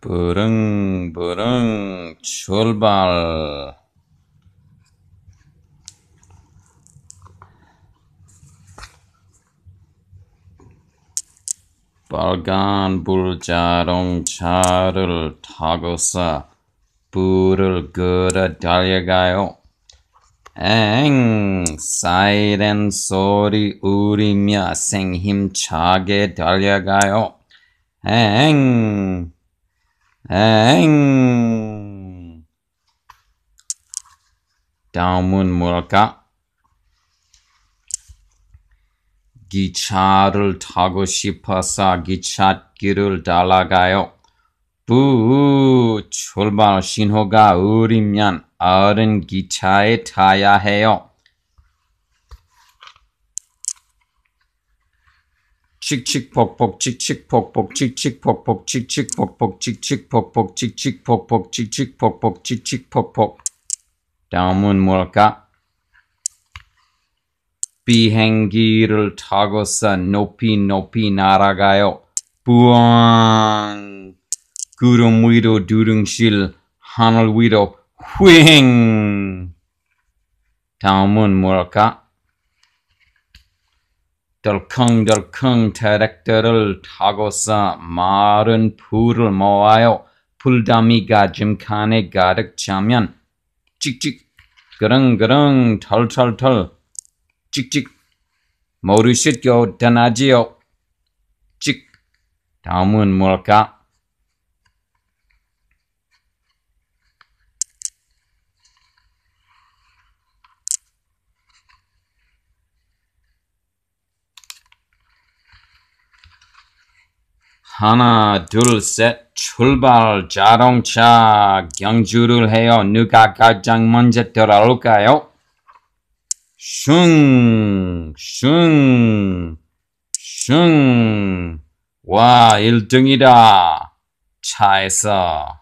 부릉부릉 출발 빨간 불자동차를 타고서 불을 끌어 달려가요. 엥 사이렌 소리 울리며 생힘차게 달려가요. 엥 엥 다음은 뭘까? 기차를 타고 싶어서 기찻길을 달아가요. 부 출발 신호가 울리면 어른 기차에 타야 해요. 칙칙폭폭 칙칙폭폭 칙칙폭폭 칙칙폭폭 칙칙폭폭 칙칙폭폭 칙칙폭폭 칙칙폭폭 다음은 뭘까? 비행기를 타고서 높이 높이 날아가요. 부엉 구름 위로 두릉실 하늘 위로 휑 다음은 뭘까? 덜컹덜컹 트랙터를 타고서 마른 풀을 모아요. 풀다미가 짐칸에 가득 차면 찍찍 그릉그릉 털털털 찍찍 모르시고 떠나지요. 찍 다음은 뭘까? 하나, 둘, 셋, 출발. 자동차 경주를 해요. 누가 가장 먼저 돌아올까요? 슝, 슝, 슝. 와, 1등이다. 차에서.